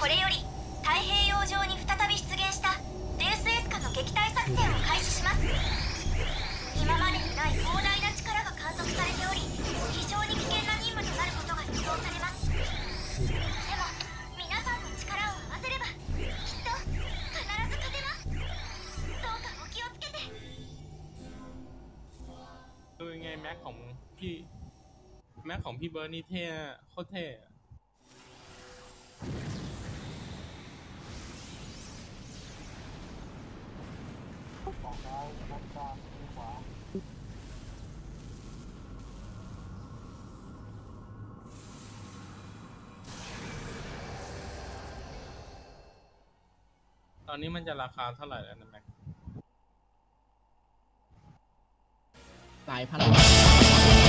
これより太平洋上に再び出現したデウスエスカの撃退作戦を開始します今までにない膨大な力が観測されており非常に危険な任務となることが予想されますでも皆さんの力を合わせればきっと必ず勝てますどうかお気をつけて ดูยังไงแม็กของพี่แม็กของพี่เบิร์ดนี่เท่อะโคตรเท่ ตอนนี้มันจะราคาเท่าไหร่แล้วนะแม็กหลายพัน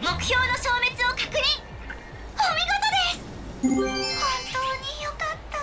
目標の消滅を確認。お見事です。本当によかった。